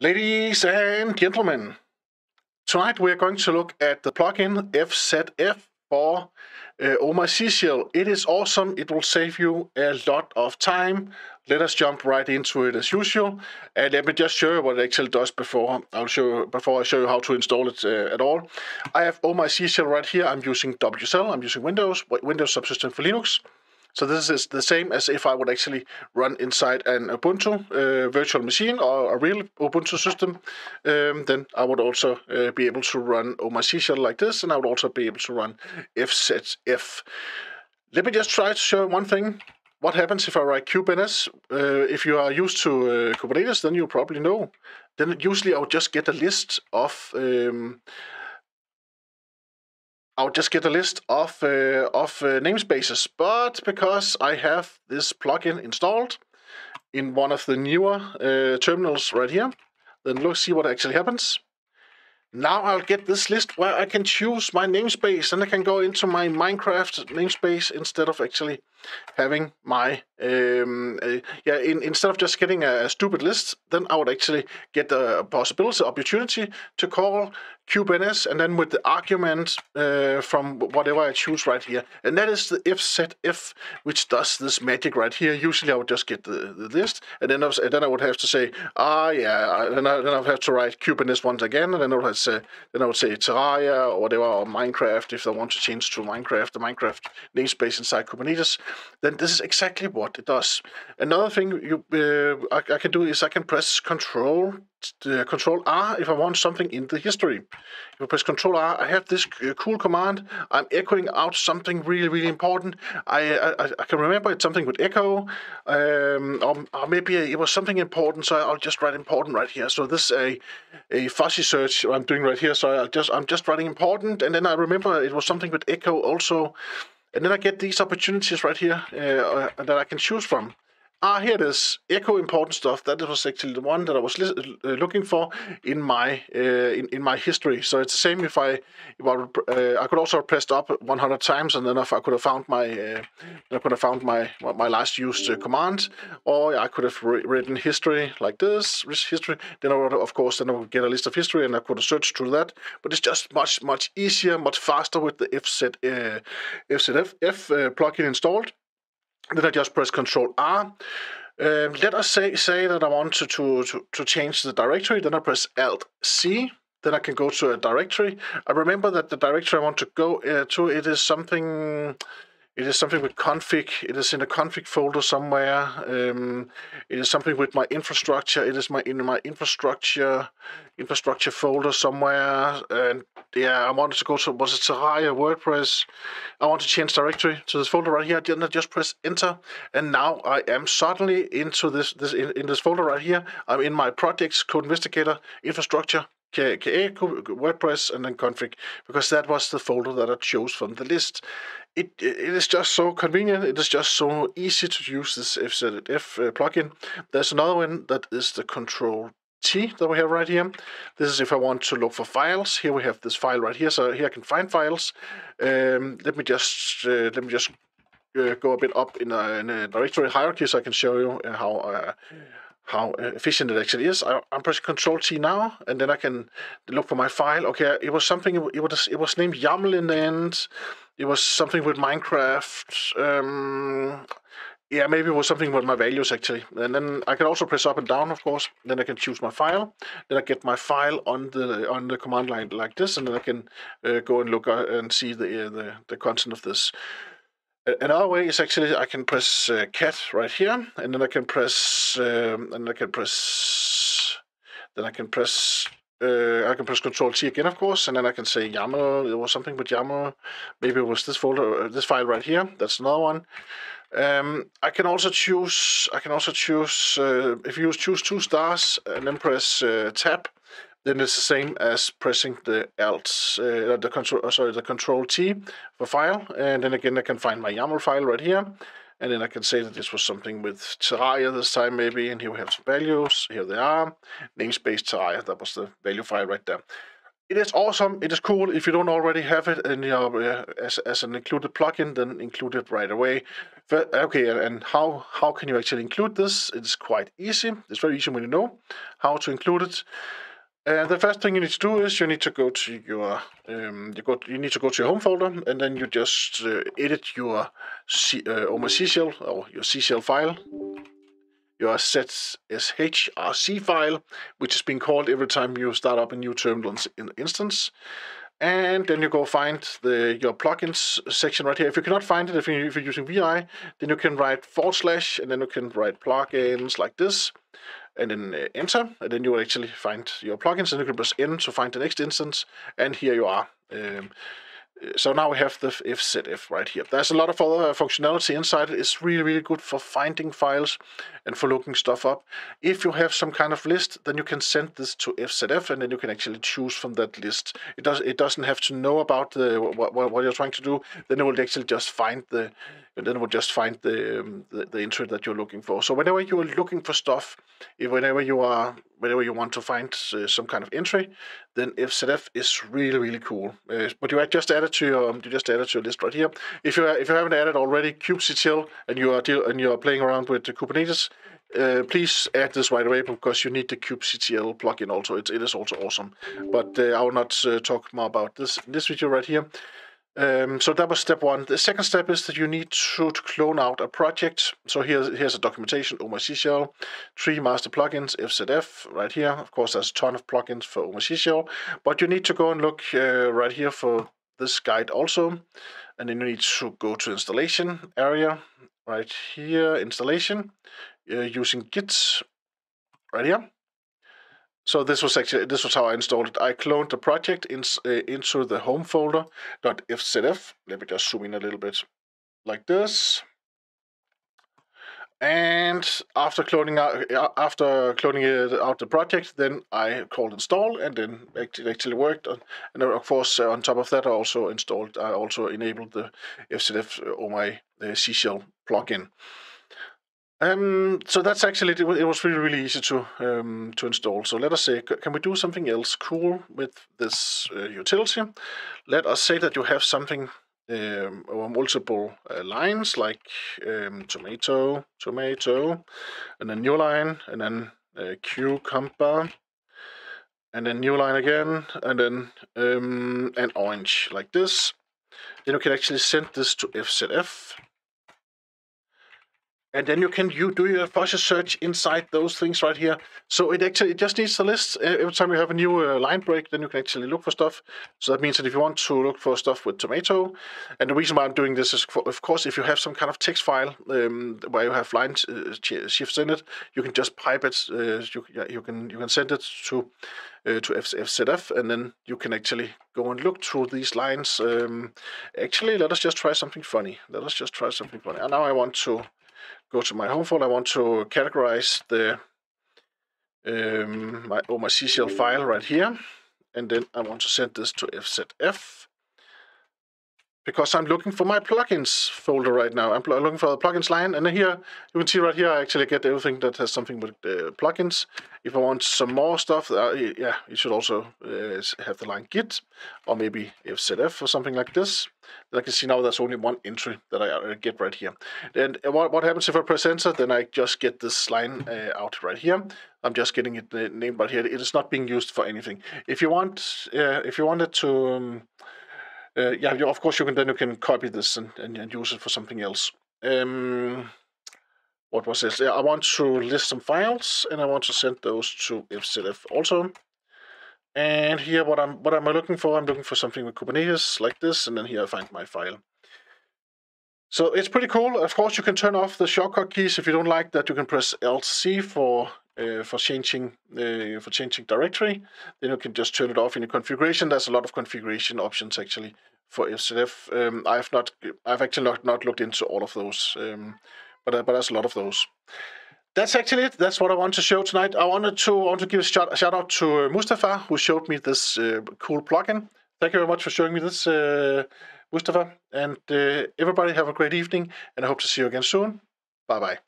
Ladies and gentlemen, tonight we're going to look at the plugin FZF for uh, OMA It is awesome. It will save you a lot of time. Let us jump right into it as usual. And let me just show you what it actually does before I'll show before I show you how to install it uh, at all. I have OMA right here. I'm using WSL. I'm using Windows, Windows subsystem for Linux. So this is the same as if I would actually run inside an Ubuntu uh, virtual machine or a real Ubuntu system. Um, then I would also uh, be able to run OMA like this, and I would also be able to run FZF. Let me just try to show one thing. What happens if I write kubens? Uh, if you are used to uh, Kubernetes, then you probably know. Then usually I would just get a list of um, I'll just get a list of uh, of uh, namespaces. But because I have this plugin installed in one of the newer uh, terminals right here, then let's see what actually happens. Now I'll get this list where I can choose my namespace and I can go into my Minecraft namespace instead of actually having my um, uh, yeah in, instead of just getting a, stupid list then I would actually get the possibility opportunity to call kubens and then with the argument uh, from whatever I choose right here. And that is the FZF which does this magic right here. Usually I would just get the, the list and then I was, and then I would have to say ah yeah then I, then I would have to write kubens once again and then I would say then I would say Terraria or whatever or Minecraft if I want to change to Minecraft the Minecraft namespace inside Kubernetes then this is exactly what it does. Another thing you uh, I, I, can do is I can press Control uh, Control R if I want something in the history. If I press Control R, I have this uh, cool command. I'm echoing out something really really important. I I, I can remember it's something with echo, um, or, or, maybe it was something important. So I'll just write important right here. So this is a a fuzzy search I'm doing right here. So I'll just I'm just writing important, and then I remember it was something with echo also. And then I get these opportunities right here uh, that I can choose from. Ah, here it is. Echo important stuff. That was actually the one that I was uh, looking for in my uh, in, in my history. So it's the same if I if I, uh, I could also have pressed up 100 times and then if I could have found my uh, I could have found my my last used uh, command, or I could have written history like this history. Then I would of course then I would get a list of history and I could have searched through that. But it's just much much easier, much faster with the FZ uh, FZF F, uh, plugin installed. Then I just press Control R. Um, let us say say that I want to, to, to, to change the directory. Then I press Alt C. Then I can go to a directory. I remember that the directory I want to go uh, to it is something it is something with config. It is in a config folder somewhere. Um, it is something with my infrastructure. It is my in my infrastructure infrastructure folder somewhere. And yeah, I wanted to go to was it Terraria WordPress. I want to change directory to this folder right here. Then I just press enter, and now I am suddenly into this this in, in this folder right here. I'm in my projects code investigator infrastructure KA, WordPress, and then config, because that was the folder that I chose from the list. It, it is just so convenient. It is just so easy to use this FZF uh, plugin. There's another one that is the Control T that we have right here. This is if I want to look for files. Here we have this file right here, so here I can find files. Um, let me just uh, let me just uh, go a bit up in a, in a, directory hierarchy so I can show you uh, how uh, how efficient it actually is. I, am pressing Control T now, and then I can look for my file. Okay, it was something. It was it was named YAML in the end. It was something with Minecraft. Um, yeah, maybe it was something with my values actually. And then I can also press up and down, of course. Then I can choose my file. Then I get my file on the on the command line like this, and then I can uh, go and look uh, and see the uh, the the content of this. Another way is actually I can press uh, cat right here, and then I can press, um, and I can press, then I can press, uh, I can press Control T again, of course, and then I can say YAML. Was something with YAML. Maybe it was this folder, uh, this file right here. That's another one. Um, I can also choose. I can also choose uh, if you choose two stars and then press uh, tab then it's the same as pressing the Alt, uh, the control, uh, sorry, the Control T for file, and then again I can find my YAML file right here, and then I can say that this was something with Terraria this time maybe, and here we have some values. Here they are, namespace Terraria. That was the value file right there. it is awesome. It is cool. If you don't already have it in your uh, as, as an included plugin, then include it right away. But, okay, and how how can you actually include this? It's quite easy. It's very easy when you know how to include it. Uh, the first thing you need to do is you need to go to your um, you go you need to go to your home folder and then you just uh, edit your C, uh, OMA C shell or your C shell file your ZSHRC file, which is being called every time you start up a new terminal instance. And then you go find the your plugins section right here. If you cannot find it, if, you, if you're using VI, then you can write forward slash, and then you can write plugins like this, and then uh, enter, and then you will actually find your plugins, and you can press N to find the next instance, and here you are. Um, so now we have the FZF right here. There's a lot of other functionality inside it. It's really, really good for finding files and for looking stuff up. If you have some kind of list, then you can send this to FZF and then you can actually choose from that list. It does it doesn't have to know about the what, what you're trying to do. Then it will actually just find the then it will just find the, um, the, the entry that you're looking for. So whenever you are looking for stuff, if whenever you are whenever you want to find uh, some kind of entry, then FZF is really really cool. Uh, but you just add to your you just add it to your list right here. If you if you haven't added already kubectl and you are deal, and you are playing around with the Kubernetes, uh, please add this right away because you need the kubectl plugin also. It, it is also awesome. But uh, I will not uh, talk more about this in this video right here. Um, so that was step one. The second step is that you need to, to clone out a project. So here's, here's a documentation, OmaCShell, three master plugins, FZF, right here. Of course, there's a ton of plugins for OmaCShell, but you need to go and look uh, right here for this guide also. And then you need to go to installation area, right here, installation, uh, using Git, right here. So this was actually this was how I installed it. I cloned the project in, uh, into the home folder .fzf. Let me just zoom in a little bit, like this. And after cloning out uh, after cloning out the project, then I called install, and then it actually worked. And of course, uh, on top of that, I also installed. I also enabled the FZF uh, or my C shell plugin. Um, so that's actually it was really really easy to um, to install. So let us say, can we do something else cool with this uh, utility? Let us say that you have something um, or multiple uh, lines like um, tomato, tomato, and then new line, and then uh, cucumber, and then new line again, and then um, an orange like this. Then you can actually send this to FZF and then you can you do your process search inside those things right here. So it actually it just needs a list. Every time you have a new uh, line break, then you can actually look for stuff. So that means that if you want to look for stuff with tomato, and the reason why I'm doing this is, for, of course, if you have some kind of text file um, where you have line uh, shifts in it, you can just pipe it. Uh, you, you can you can send it to uh, to FZF, and then you can actually go and look through these lines. Um, actually, let us just try something funny. Let us just try something funny. And now I want to go to my home folder. I want to categorize the um, my oh my C shell file right here, and then I want to send this to FZF because I'm looking for my plugins folder right now. I'm looking for the plugins line, and here you can see right here I actually get everything that has something with uh, plugins. If I want some more stuff, uh, yeah, you should also uh, have the line Git or maybe FZF or something like this. Then I can see now there's only one entry that I get right here. And what, what happens if I press enter? Then I just get this line uh, out right here. I'm just getting it uh, named right here. It is not being used for anything. If you want, uh, if you wanted to. Um, uh, yeah, you, of course you can then you can copy this and, and, and use it for something else. Um, what was this? Yeah, I want to list some files and I want to send those to FZF also. And here, what I'm what am I looking for? I'm looking for something with Kubernetes like this, and then here I find my file. So it's pretty cool. Of course, you can turn off the shortcut keys if you don't like that. You can press Alt C for uh, for changing uh, for changing directory. Then you can just turn it off in the configuration. There's a lot of configuration options actually for FZF. Um, I've not I've actually not, not looked into all of those, um, but uh, but there's a lot of those. That's actually it. That's what I want to show tonight. I wanted to want to give a shout, shout out to uh, Mustafa who showed me this uh, cool plugin. Thank you very much for showing me this. Mustafa. And uh, everybody have a great evening, and I hope to see you again soon. Bye bye.